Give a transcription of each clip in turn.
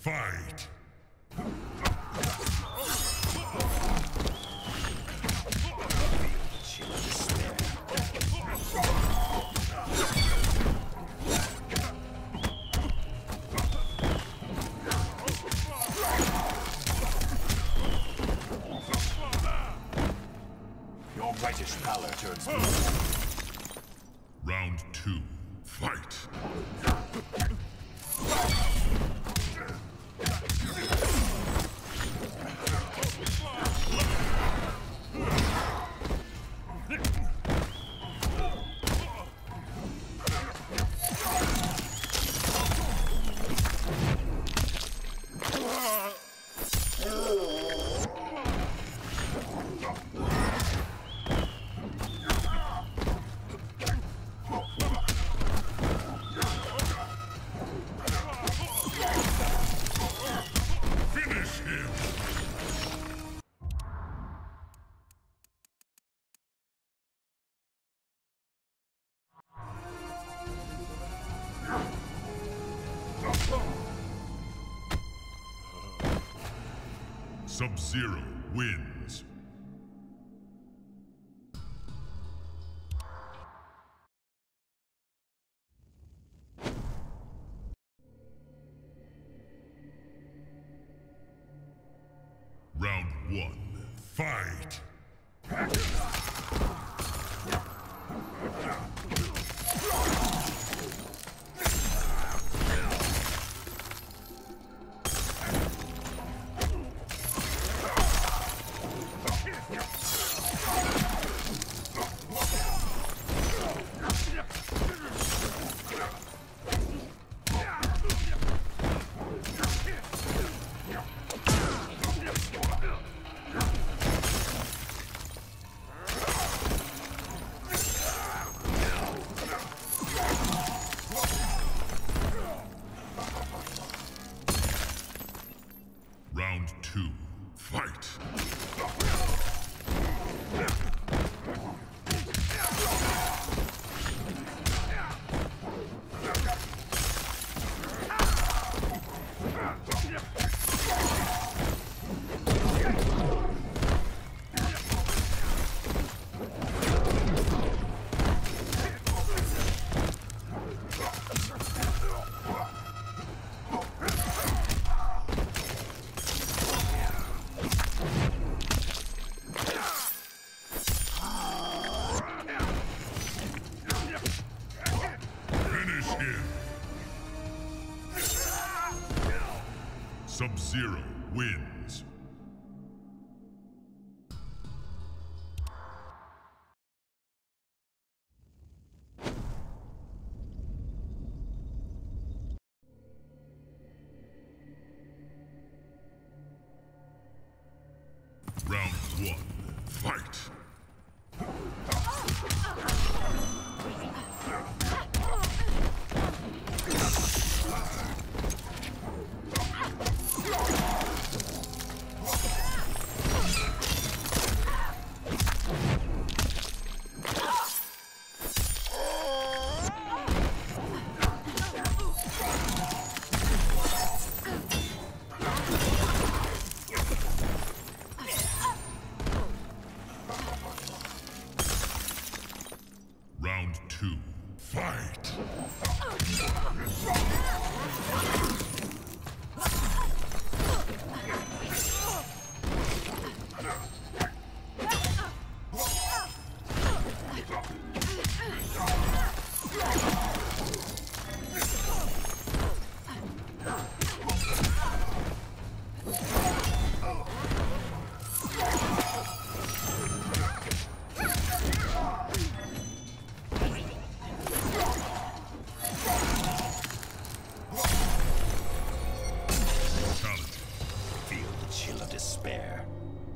Fight! Sub-Zero wins. Round one. Fight! Round two. Fight! Sub-Zero wins.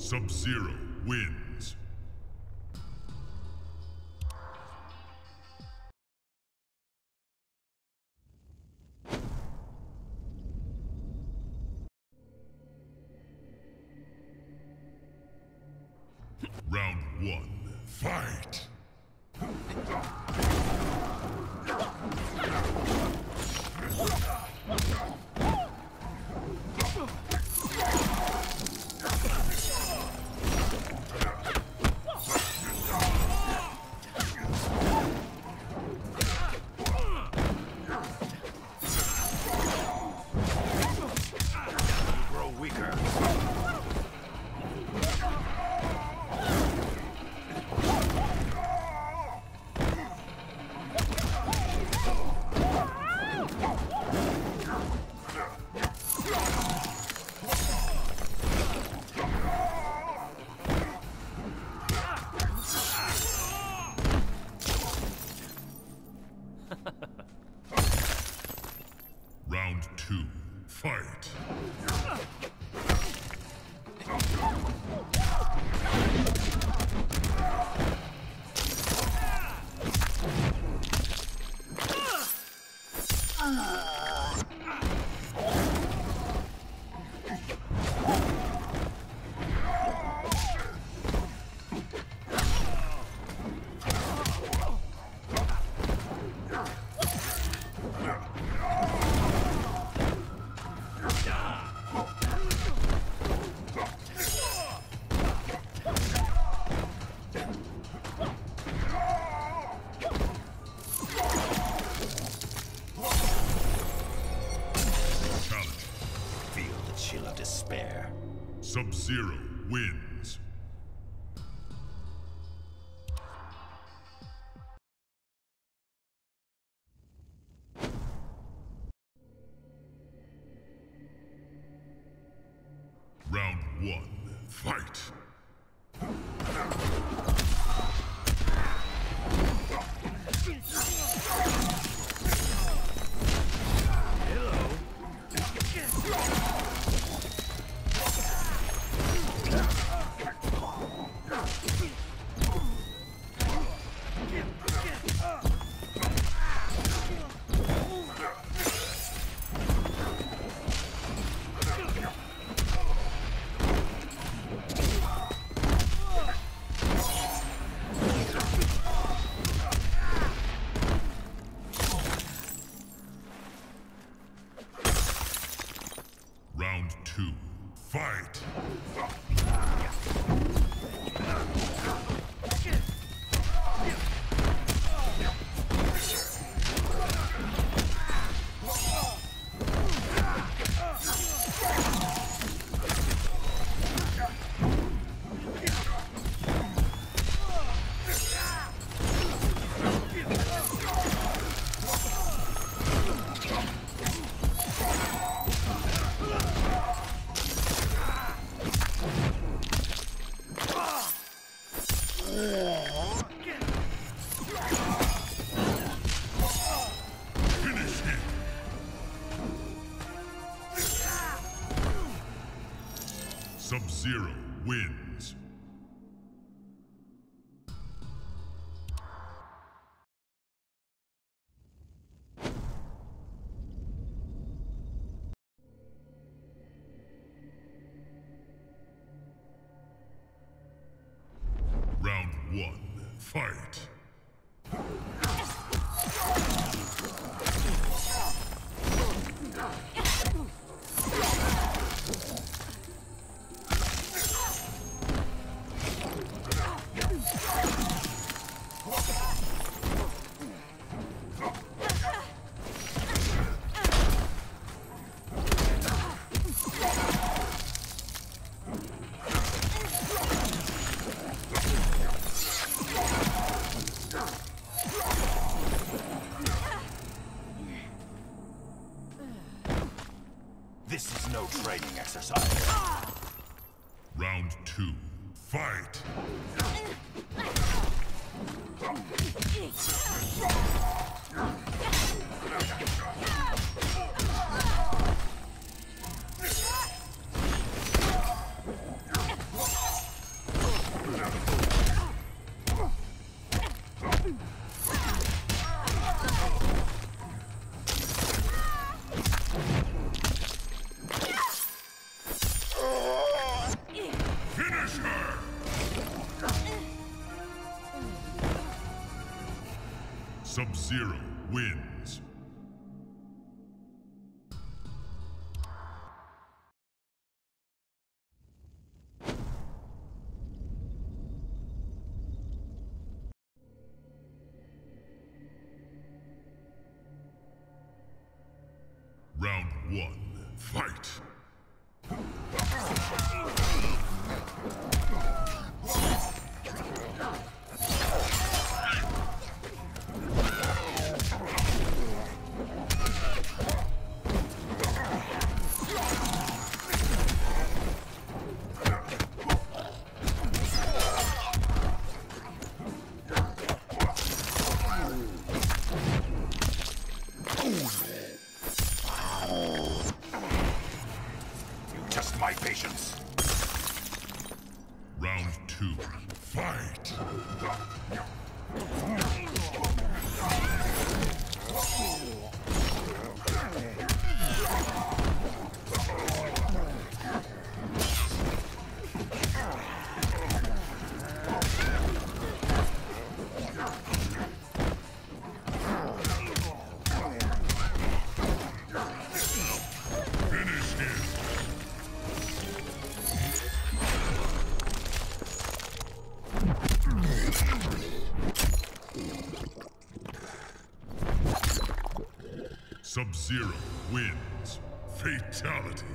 Sub-Zero wins. Round one. Fight! Two, fight. Sub-Zero wins. Sub-Zero wins. Fight. Sub-Zero wins. Two, fight! Sub-Zero wins. Fatality.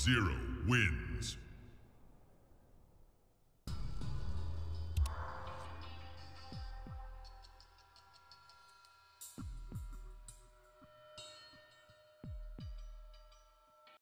Sub-Zero wins.